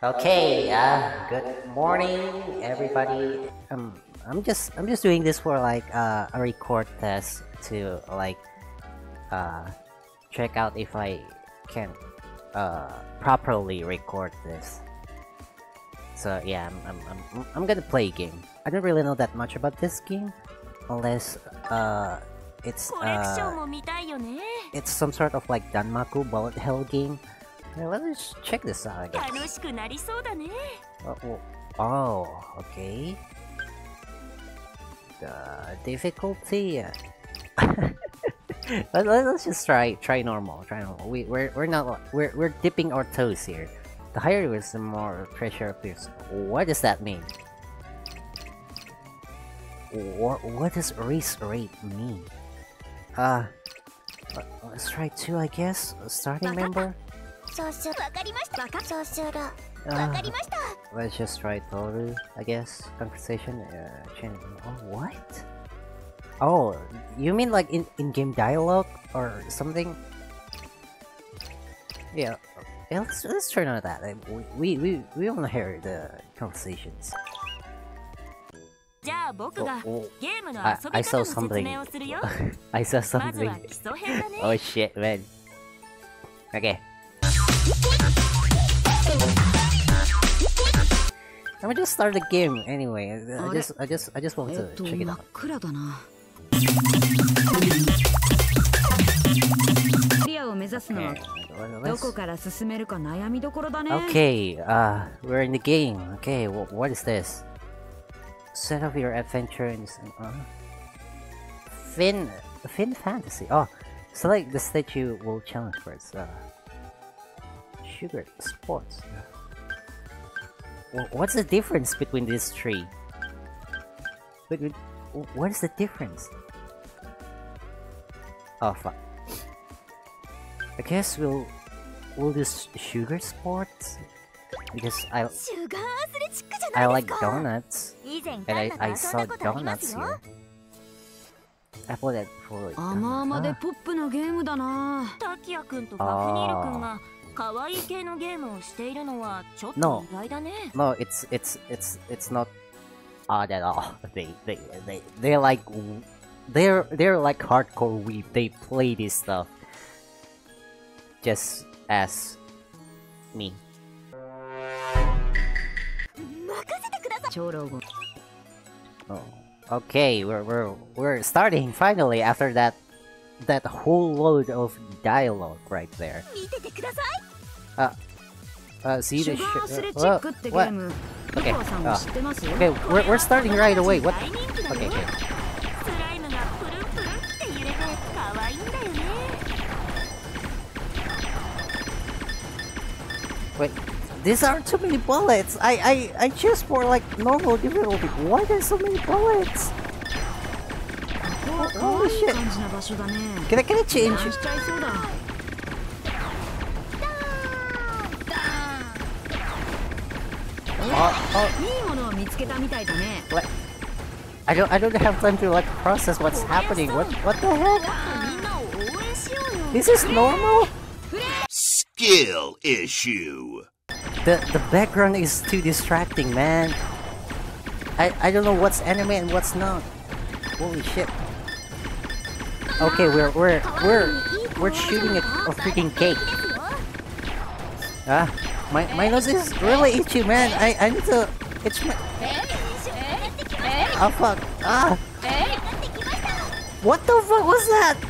Okay, uh, good morning, everybody. Um, I'm just I'm just doing this for like uh, a record test to like uh, check out if I can uh, properly record this. So yeah, I'm I'm I'm, I'm gonna play a game. I don't really know that much about this game, unless uh, it's uh, it's some sort of like Danmaku bullet hell game. Let's check this out, I guess. Oh, oh, oh okay. The difficulty. let, us just try try normal. Try normal. We we're we're not we're we're dipping our toes here. The higher it is, the more pressure appears. What does that mean? What what does race rate mean? Uh, let's try two, I guess. A starting member. そうするわかりましたわかそうするわかりました Let's just try Tohru, I guess. Conversation, uh, chain. Oh, what? Oh, you mean like in in-game dialogue or something? Yeah, yeah. Let's let's try none of that. We we we want to hear the conversations. Oh, oh. I, I saw something. I saw something. oh shit, man. Okay. Let me just start the game anyway. I just, I just, I just want to check it out. Okay, okay uh, we're in the game. Okay, wh what is this? Set up your adventure in uh, Fin, Fin Fantasy. Oh, select the statue will challenge first. Uh, sugar exports. What's the difference between these three? But what is the difference? Oh fuck. I guess we'll we'll do sugar sports because I I like donuts and I, I saw donuts here. I bought that for like. Ah. No, no, it's it's it's it's not odd at all. They they they they like they're they're like hardcore weeb. They play this stuff just as me. Oh, okay. We're we're we're starting finally after that that whole load of dialogue right there. Uh, uh, see the sh- uh, whoa, what? Okay, uh, okay, we're, we're starting right away, what? Okay, okay. Wait, these are too many bullets! I, I, I choose for like normal difficulty. Why there's so many bullets? Oh, oh shit. Can I, can I change? Oh, oh. What? I don't I don't have time to like process what's happening. What what the hell? This is normal? Skill issue. The the background is too distracting, man. I I don't know what's anime and what's not. Holy shit. Okay, we're we're we're we're shooting a, a freaking cake. Ah, my my nose is really itchy, man. I I need to. It's my. Oh fuck! Ah. What the fuck was that?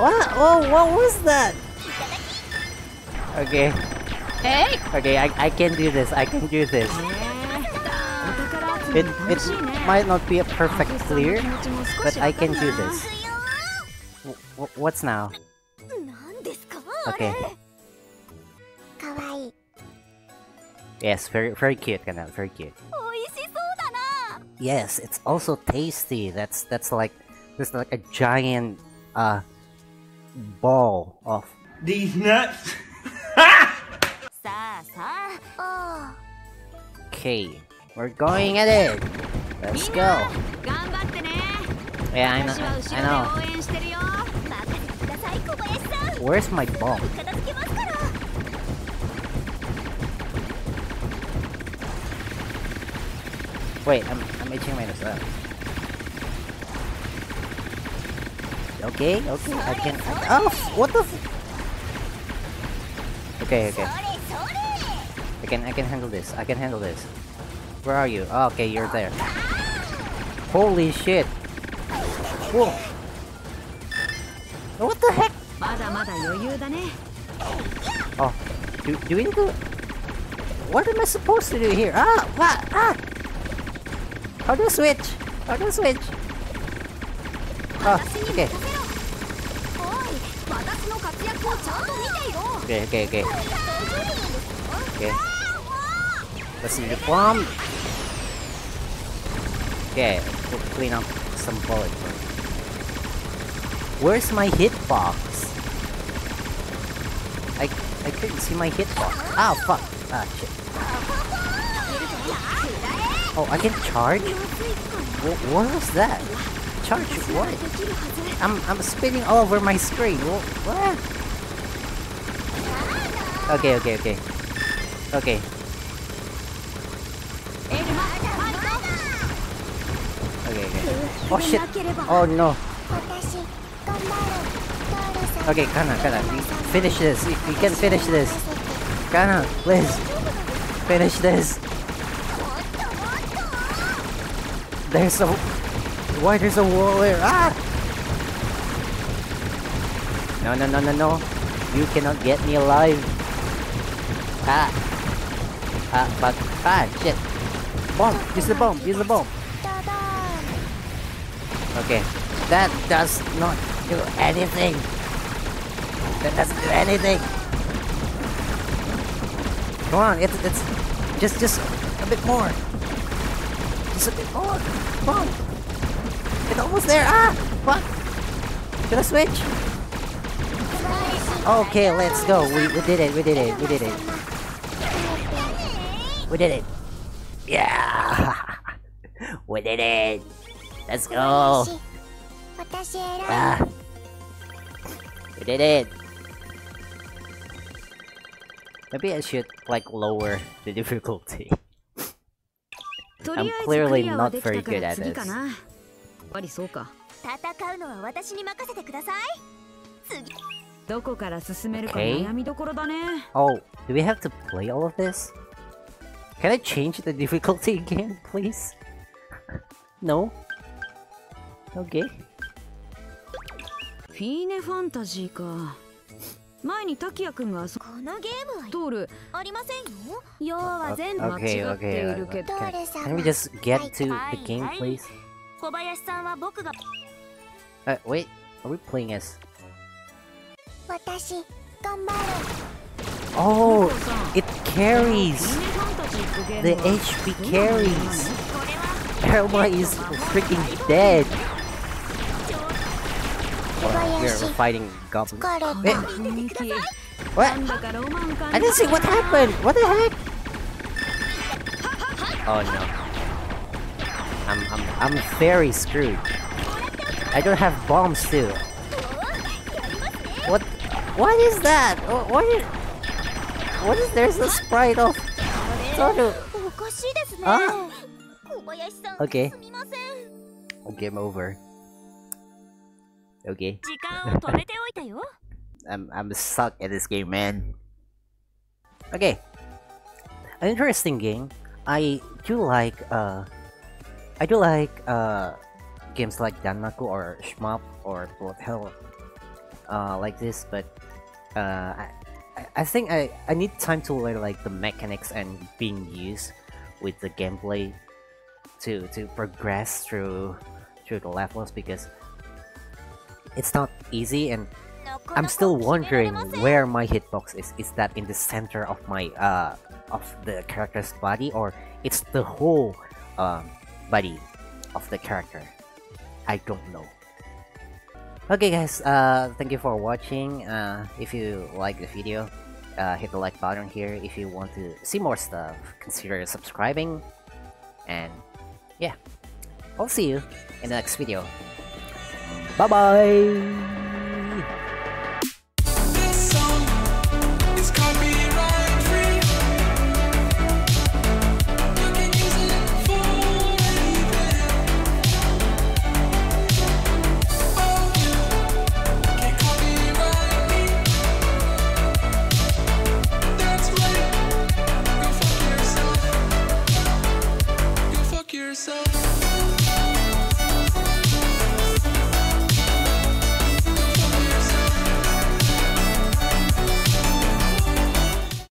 What? Oh, what was that? Okay. Okay, I I can do this. I can do this. It it might not be a perfect clear, but I can do this. What's now? Okay. Yes, very very cute, Kanal, very cute. Yes, it's also tasty. That's that's like there's like a giant uh ball of these nuts. okay, we're going at it. Let's go. Yeah, I know. I know. Where's my bomb? Wait, I'm I'm itching my nose. Okay, okay, I can. I, oh, what the? okay, okay. I can I can handle this. I can handle this. Where are you? Oh, okay, you're there. Holy shit! Whoa! What the heck? まだまだ余裕だね Oh, do, do we need to... What am I supposed to do here? Ah, what? Ah! How do I switch? How do I switch? Oh, okay. おい私の活躍をちゃんと見ていろ Okay, okay, okay. Okay. Let's see the bomb. Okay, we'll clean up some bullets. Where's my hitbox? I, I couldn't see my hitbox. Ah, fuck. Ah, shit. Oh, I can charge? What, what was that? Charge what? I'm, I'm spinning all over my screen. What? Okay, okay, okay. Okay. Okay, okay. Oh shit! Oh no! Okay, Kanna, Kanna, finish this. We, we can finish this. Kanna, please, finish this. There's a why there's a wall there? Ah! No, no, no, no, no! You cannot get me alive. Ah! Ah! But ah! Shit! Bomb! Use the bomb! Use the bomb! Okay, that does not do anything. That doesn't do anything. Come on, it's it's just just a bit more. Just a bit more. Come on. It's almost there. Ah, fuck. Should I switch? Okay, let's go. We we did it. We did it. We did it. We did it. Yeah. we did it. Let's go. Ah. We did it. Maybe I should like lower the difficulty. とりあえず I'm clearly クリアは not できた very か good ら at 次か this. なやっぱりそうか戦うのは私に任せてください次どこから進めるか Okay. 悩みどころだね Oh, do we have to play all of this? Can I change the difficulty again, please? no? Okay. フィーネファンタジーか前に滝谷くんが遊このゲームは通るありませんよ要は全部 Okay, 間違ってい okay. るけど Can, can we just get to the game, please? 小林さんは僕が Uh, wait, are we playing as? 私頑張 Oh, さん it フィ carries. ーネファンタジーってゲー The ムは HP どんなものなの carries. これは Elma is freaking dead. we're, we're fighting goblins. What? I didn't see what happened! What the heck? Oh no. I'm I'm I'm very screwed. I don't have bombs too. What what is that? What what is, what is there's a sprite of Tohru? Huh? Okay. Game over. Okay. I'm I'm stuck at this game, man. Okay. An interesting game. I do like uh I do like uh games like Danmaku or Shmup or Bullet Hell uh like this, but uh I I think I, I need time to learn like the mechanics and being used with the gameplay to to progress through through the levels because it's not easy and I'm still wondering where my hitbox is. Is that in the center of my uh of the character's body or it's the whole um, body of the character? I don't know. Okay guys, uh thank you for watching. Uh if you like the video, uh, hit the like button here. If you want to see more stuff, consider subscribing. And yeah, I'll see you in the next video. 拜拜。